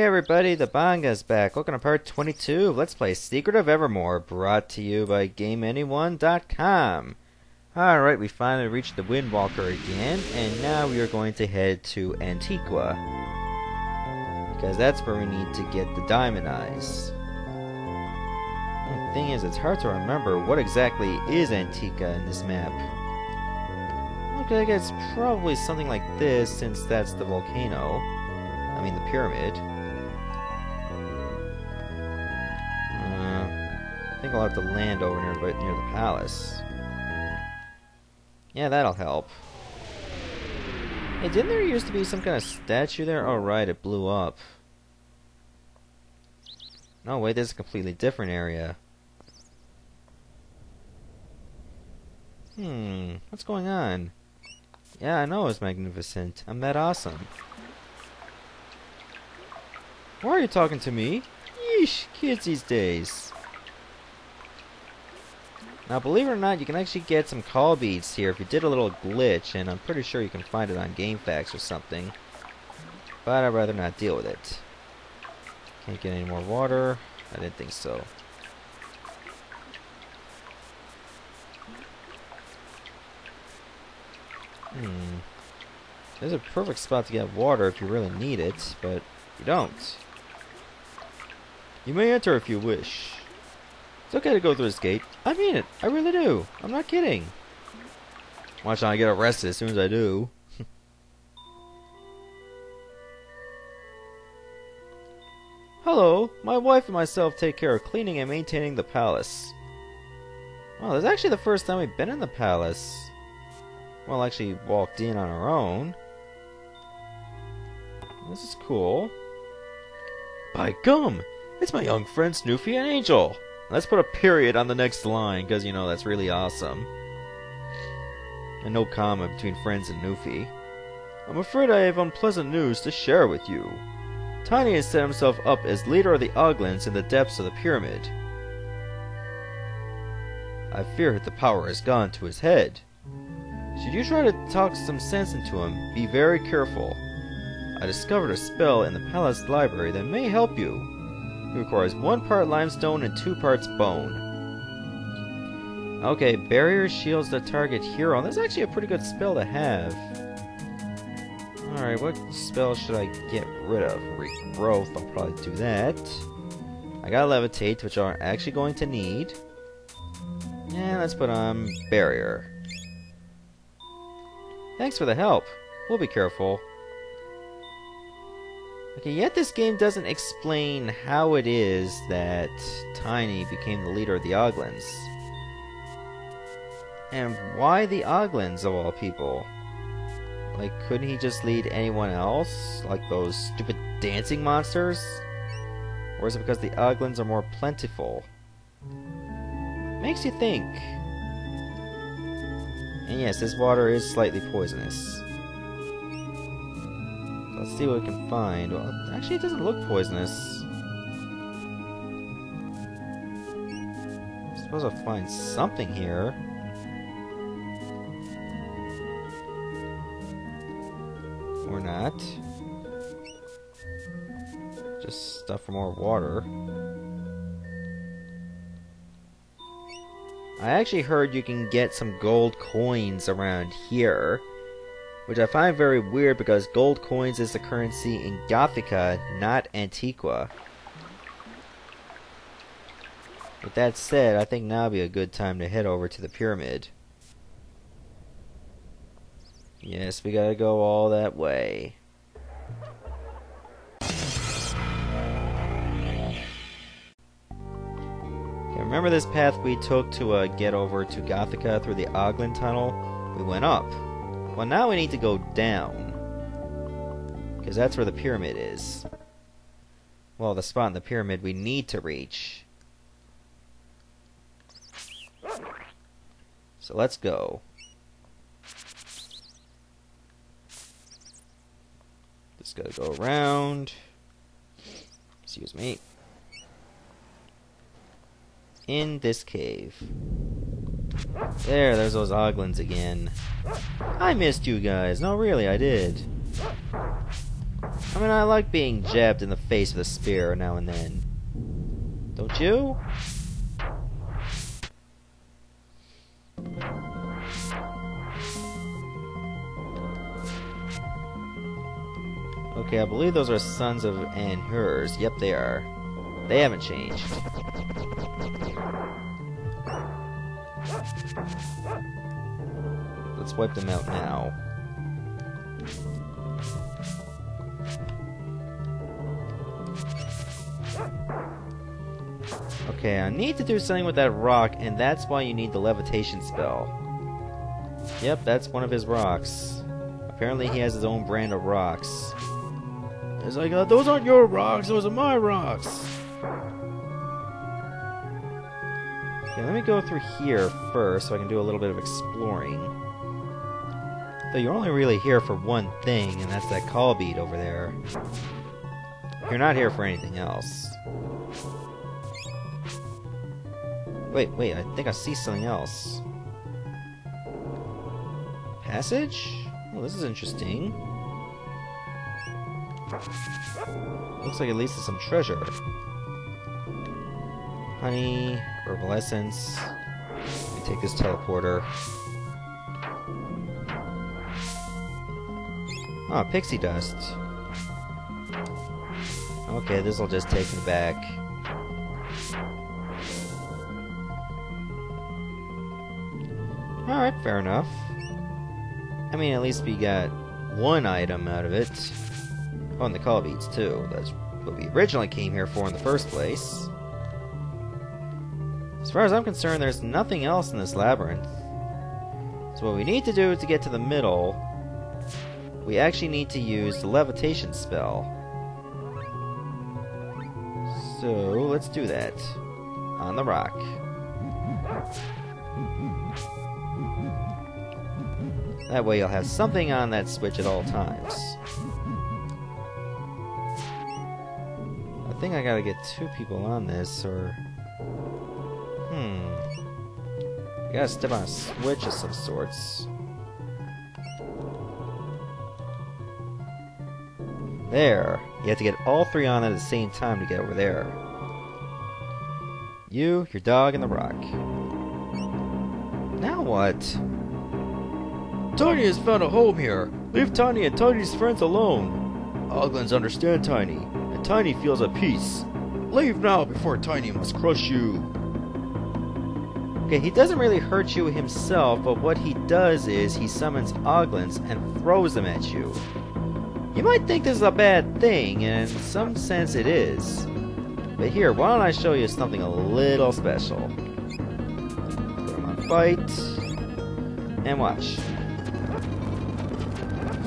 Hey everybody, the Bangaa's back. Welcome to part 22 of Let's Play Secret of Evermore, brought to you by GameAnyone.com. Alright, we finally reached the Windwalker again, and now we are going to head to Antiqua. Because that's where we need to get the Diamond Eyes. The thing is, it's hard to remember what exactly is Antiqua in this map. I guess probably something like this, since that's the volcano. I mean, the pyramid. I think I'll have to land over near, near the palace. Yeah, that'll help. Hey, didn't there used to be some kind of statue there? Oh, right, it blew up. No, wait, this is a completely different area. Hmm, what's going on? Yeah, I know it's magnificent. I'm that awesome. Why are you talking to me? Yeesh, kids these days. Now, believe it or not, you can actually get some call beads here if you did a little glitch, and I'm pretty sure you can find it on GameFAQs or something. But I'd rather not deal with it. Can't get any more water. I didn't think so. Hmm. There's a perfect spot to get water if you really need it, but you don't. You may enter if you wish. It's okay to go through this gate. I mean it. I really do. I'm not kidding. Watch I get arrested as soon as I do. Hello. My wife and myself take care of cleaning and maintaining the palace. Well, this is actually the first time we've been in the palace. Well, actually walked in on our own. This is cool. By gum! It's my young friend Snoofy and Angel! Let's put a period on the next line, because, you know, that's really awesome. And no comma between friends and Newfie. I'm afraid I have unpleasant news to share with you. Tiny has set himself up as leader of the Oglins in the depths of the pyramid. I fear that the power has gone to his head. Should you try to talk some sense into him, be very careful. I discovered a spell in the palace library that may help you. It requires one part limestone and two parts bone. Okay, barrier shields the target hero. That's actually a pretty good spell to have. Alright, what spell should I get rid of? Regrowth, I'll probably do that. I got Levitate, which I'm actually going to need. And let's put on Barrier. Thanks for the help. We'll be careful. Okay, yet this game doesn't explain how it is that Tiny became the leader of the Oglins. And why the Oglins, of all people? Like, couldn't he just lead anyone else? Like those stupid dancing monsters? Or is it because the Oglins are more plentiful? Makes you think. And yes, this water is slightly poisonous. Let's see what we can find. Well, actually, it doesn't look poisonous. I suppose I'll find something here. Or not. Just stuff for more water. I actually heard you can get some gold coins around here which I find very weird because gold coins is the currency in Gothica, not Antiqua. With that said, I think now would be a good time to head over to the pyramid. Yes, we gotta go all that way. Okay, remember this path we took to uh, get over to Gothica through the Oglin Tunnel? We went up. Well, now we need to go down. Because that's where the pyramid is. Well, the spot in the pyramid we need to reach. So let's go. Just gotta go around. Excuse me. In this cave. There, there's those Oglins again. I missed you guys. No, really, I did. I mean, I like being jabbed in the face with a spear now and then. Don't you? Okay, I believe those are sons of Anhurs. Yep, they are. They haven't changed. Wipe them out now. Okay, I need to do something with that rock, and that's why you need the levitation spell. Yep, that's one of his rocks. Apparently he has his own brand of rocks. It's like, uh, those aren't your rocks, those are my rocks. Okay, let me go through here first so I can do a little bit of exploring. Though you're only really here for one thing, and that's that call bead over there. You're not here for anything else. Wait, wait, I think I see something else. Passage? Well, this is interesting. Looks like it leads to some treasure. Honey, herbal essence. Let me take this teleporter. Oh, pixie dust. Okay, this'll just take me back. Alright, fair enough. I mean, at least we got one item out of it. Oh, and the call beads, too. That's what we originally came here for in the first place. As far as I'm concerned, there's nothing else in this labyrinth. So what we need to do to get to the middle, we actually need to use the levitation spell. So, let's do that. On the rock. That way you'll have something on that switch at all times. I think I gotta get two people on this, or... Hmm... I gotta step on a switch of some sorts. There! You have to get all three on at the same time to get over there. You, your dog, and the rock. Now what? Tiny has found a home here. Leave Tiny and Tiny's friends alone. Oglins understand Tiny, and Tiny feels at peace. Leave now before Tiny must crush you. Okay, he doesn't really hurt you himself, but what he does is he summons Oglins and throws them at you. You might think this is a bad thing, and in some sense it is. But here, why don't I show you something a little special. Put him on fight, and watch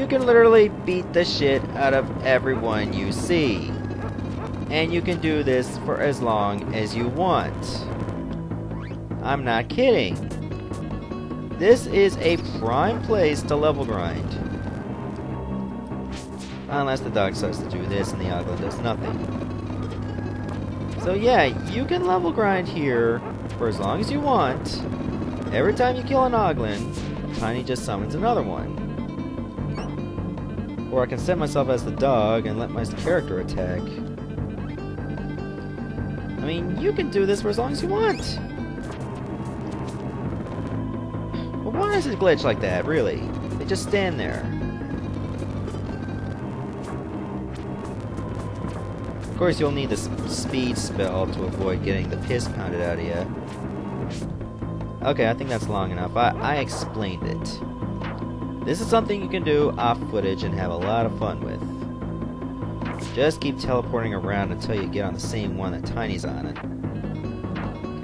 you can literally beat the shit out of everyone you see. And you can do this for as long as you want. I'm not kidding. This is a prime place to level grind. Unless the dog starts to do this and the Oglin does nothing. So yeah, you can level grind here for as long as you want. Every time you kill an Oglin, Tiny just summons another one. Or I can set myself as the dog and let my character attack. I mean, you can do this for as long as you want. But why does it glitch like that, really? They just stand there. Course, you'll need the speed spell to avoid getting the piss pounded out of you. Okay, I think that's long enough. I, I explained it. This is something you can do off footage and have a lot of fun with. Just keep teleporting around until you get on the same one that Tiny's on it.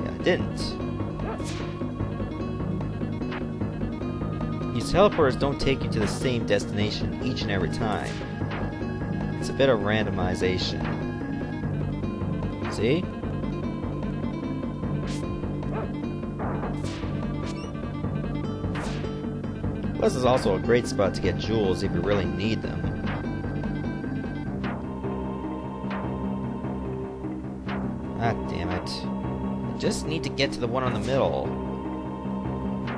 Okay, I didn't. These teleporters don't take you to the same destination each and every time. It's a bit of randomization. See? This is also a great spot to get jewels if you really need them. Ah, damn it. I just need to get to the one on the middle.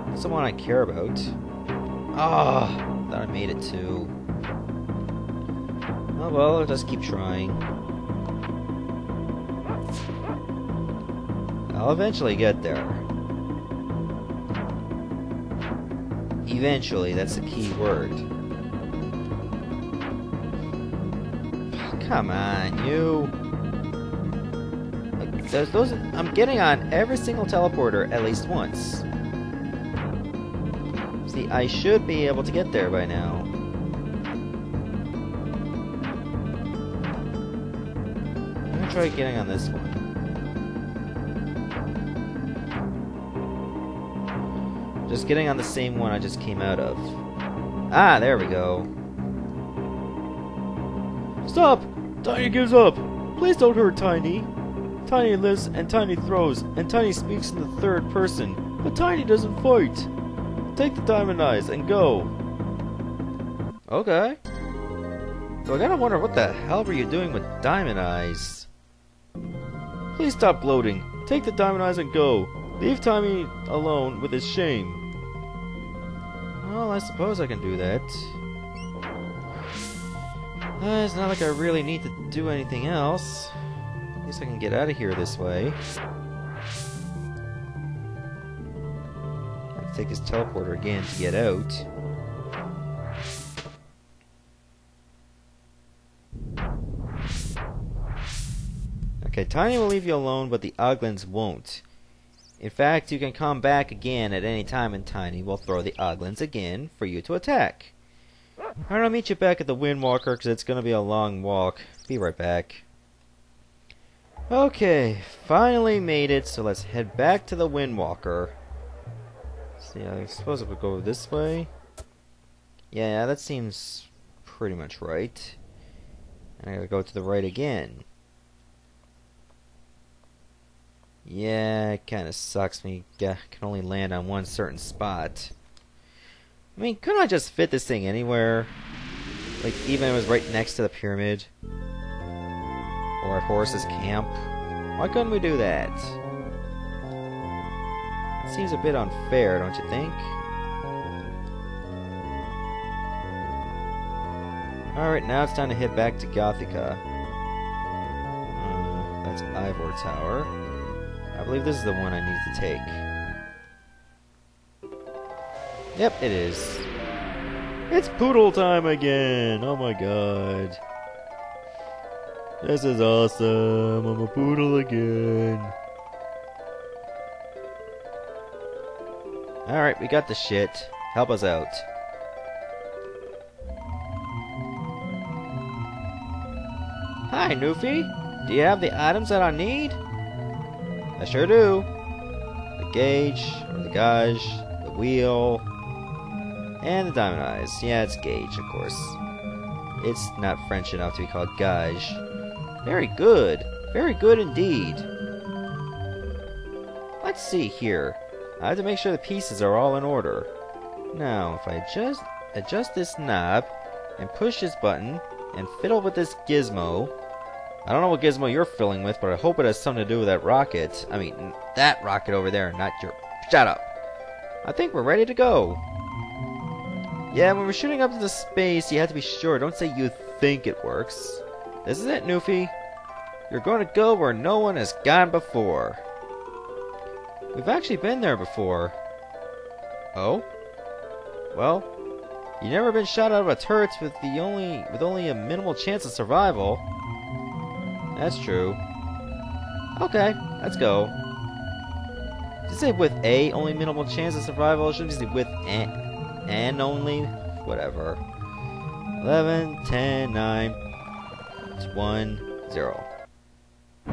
That's the one I care about. Ah, oh, thought I made it too. Oh well, I'll just keep trying. I'll eventually get there. Eventually, that's the key word. Come on, you. Those, those, I'm getting on every single teleporter at least once. See, I should be able to get there by now. I'm gonna try getting on this one. Just getting on the same one I just came out of. Ah, there we go. Stop! Tiny gives up! Please don't hurt Tiny! Tiny lives and Tiny throws, and Tiny speaks in the third person, but Tiny doesn't fight! Take the diamond eyes and go! Okay. So I gotta wonder what the hell were you doing with diamond eyes? Please stop gloating. Take the diamond eyes and go. Leave Tiny alone with his shame. Well, I suppose I can do that. Uh, it's not like I really need to do anything else. At least I can get out of here this way. I have to take this teleporter again to get out. Okay, Tiny will leave you alone, but the Oglins won't. In fact, you can come back again at any time and Tiny will throw the Oglins again for you to attack. Alright, I'll meet you back at the Windwalker because it's going to be a long walk. Be right back. Okay, finally made it, so let's head back to the Windwalker. See, I suppose it would go this way. Yeah, that seems pretty much right. And I gotta go to the right again. Yeah, it kinda sucks me. Can only land on one certain spot. I mean, couldn't I just fit this thing anywhere? Like, even if it was right next to the pyramid? Or at Horace's camp? Why couldn't we do that? It seems a bit unfair, don't you think? Alright, now it's time to head back to Gothica. Uh, that's Ivor Tower. I believe this is the one I need to take. Yep, it is. It's poodle time again! Oh my god. This is awesome. I'm a poodle again. Alright, we got the shit. Help us out. Hi, Newfie. Do you have the items that I need? I sure do. The gauge, or the gauge, the wheel, and the diamond eyes. Yeah, it's gauge, of course. It's not French enough to be called gauge. Very good. Very good indeed. Let's see here. I have to make sure the pieces are all in order. Now, if I just adjust this knob and push this button and fiddle with this gizmo, I don't know what gizmo you're filling with, but I hope it has something to do with that rocket. I mean, that rocket over there, not your... Shut up! I think we're ready to go. Yeah, when we're shooting up into space, you have to be sure. Don't say you think it works. This is it, Newfie. You're going to go where no one has gone before. We've actually been there before. Oh? Well, you've never been shot out of a turret with the only with only a minimal chance of survival. That's true. Okay, let's go. Did you say with a only minimal chance of survival? Should you say with an, an only? Whatever. 11, 10, 9, 1, 0. I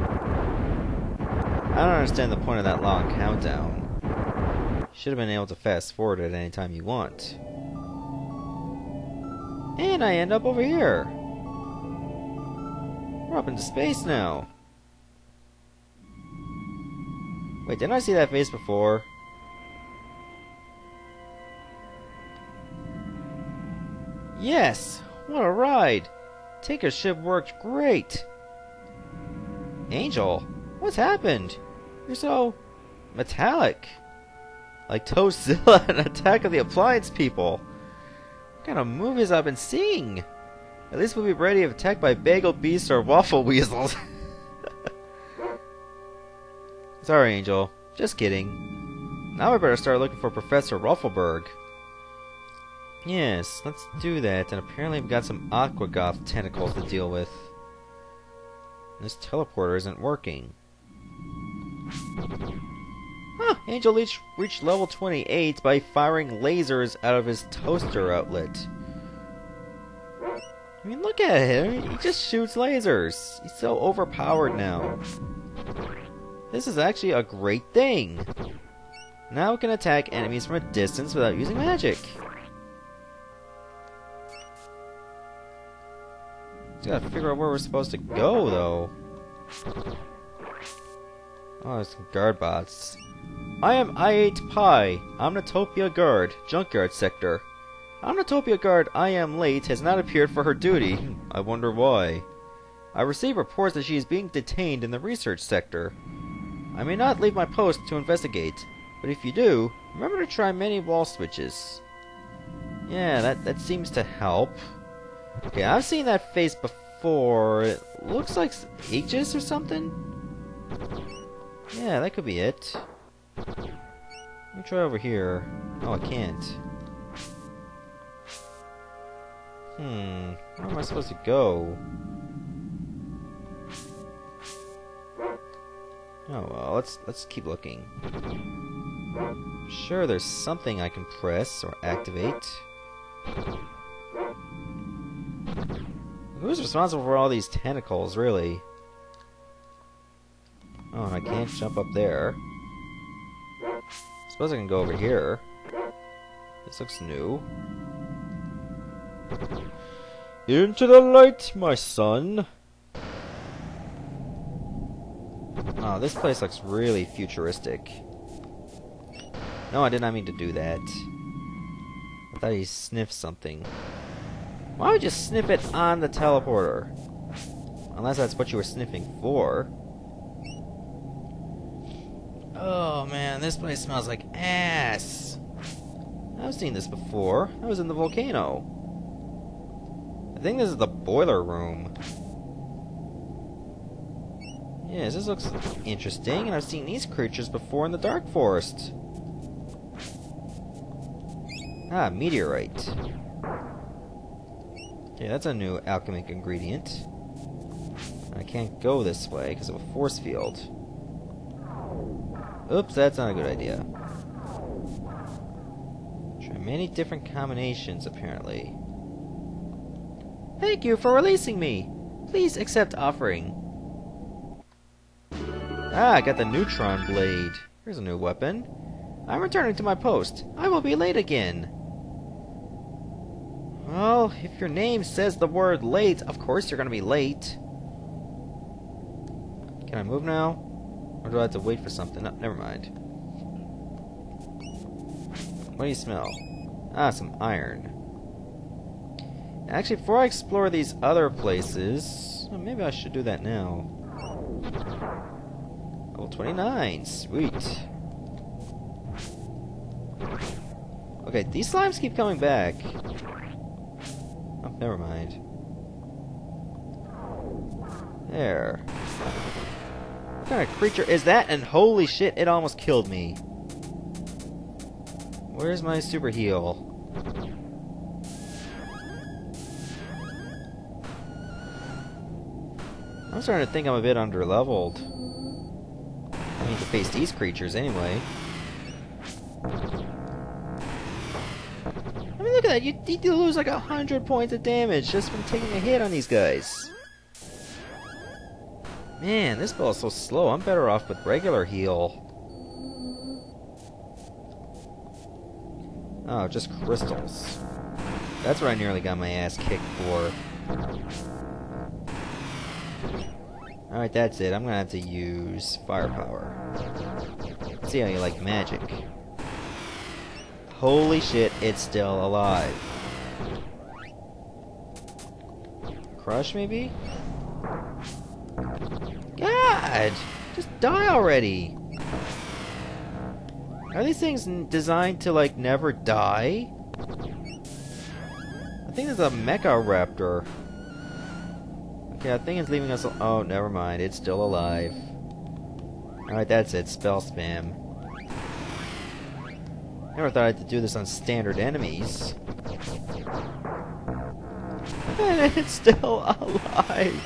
don't understand the point of that long countdown. Should have been able to fast forward at any time you want. And I end up over here. We're up into space now. Wait, didn't I see that face before? Yes! What a ride! Tinker's ship worked great! Angel, what's happened? You're so... metallic. Like Toadzilla and Attack of the Appliance People. What kind of movies I've been seeing? At least we'll be ready if attacked by bagel beasts or waffle weasels. Sorry, Angel. Just kidding. Now we better start looking for Professor Ruffleberg. Yes, let's do that. And apparently we've got some Aquagoth tentacles to deal with. This teleporter isn't working. Huh, Angel reached, reached level 28 by firing lasers out of his toaster outlet. I mean, look at him. He just shoots lasers. He's so overpowered now. This is actually a great thing. Now we can attack enemies from a distance without using magic. Just gotta figure out where we're supposed to go, though. Oh, there's some guard bots. I am I-8 Pi, Omnitopia Guard, Junkyard Sector. Omnitopia Guard I am late has not appeared for her duty. I wonder why. I receive reports that she is being detained in the research sector. I may not leave my post to investigate, but if you do, remember to try many wall switches. Yeah, that, that seems to help. Okay, I've seen that face before. It looks like Aegis or something? Yeah, that could be it. Let me try over here. Oh, I can't. Hmm, where am I supposed to go? Oh well, let's let's keep looking. Sure, there's something I can press or activate. Who's responsible for all these tentacles, really? Oh, and I can't jump up there. Suppose I can go over here. This looks new. Into the light, my son! Oh, this place looks really futuristic. No, I did not mean to do that. I thought he sniffed something. Why would you sniff it on the teleporter? Unless that's what you were sniffing for. Oh man, this place smells like ass. I've seen this before. I was in the volcano. Think this is the boiler room. Yes, this looks interesting, and I've seen these creatures before in the Dark Forest. Ah, meteorite. Okay, that's a new alchemic ingredient. I can't go this way because of a force field. Oops, that's not a good idea. Try many different combinations, apparently. Thank you for releasing me! Please accept offering. Ah, I got the neutron blade. Here's a new weapon. I'm returning to my post. I will be late again. Well, if your name says the word late, of course you're gonna be late. Can I move now? Or do I have to wait for something? No, never mind. What do you smell? Ah, some iron. Actually, before I explore these other places, oh, maybe I should do that now. Level 29, sweet. Okay, these slimes keep coming back. Oh, never mind. There. What kind of creature is that? And holy shit, it almost killed me. Where's my super heal? I'm starting to think I'm a bit underleveled. I need to face these creatures anyway. I mean, look at that. You, you lose like a hundred points of damage just from taking a hit on these guys. Man, this ball is so slow. I'm better off with regular heal. Oh, just crystals. That's where I nearly got my ass kicked for. Alright, that's it. I'm gonna have to use firepower. Let's see how you like magic. Holy shit, it's still alive. Crush, maybe? God! Just die already! Are these things designed to, like, never die? I think there's a Mecha Raptor. Okay, I think it's leaving us. Oh, never mind. It's still alive. Alright, that's it. Spell spam. Never thought I'd do this on standard enemies. And it's still alive.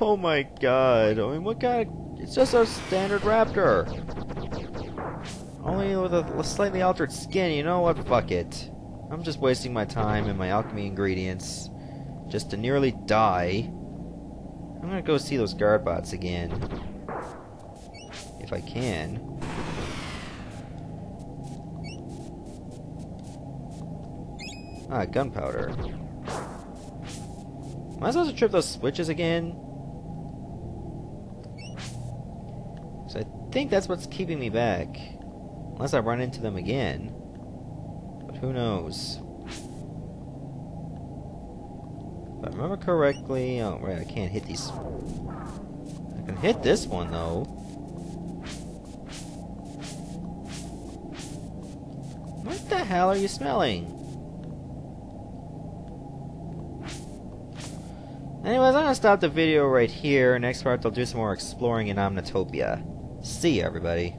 Oh my god. I mean, what kind of. It's just a standard raptor. Only with a slightly altered skin. You know what? Fuck it. I'm just wasting my time and my alchemy ingredients just to nearly die. I'm gonna go see those guard bots again. If I can. Ah, gunpowder. Am I supposed to trip those switches again? So I think that's what's keeping me back. Unless I run into them again. But who knows? If I remember correctly, oh right, I can't hit these. I can hit this one though. What the hell are you smelling? Anyways, I'm gonna stop the video right here. Next part, I'll do some more exploring in Omnitopia. See ya, everybody.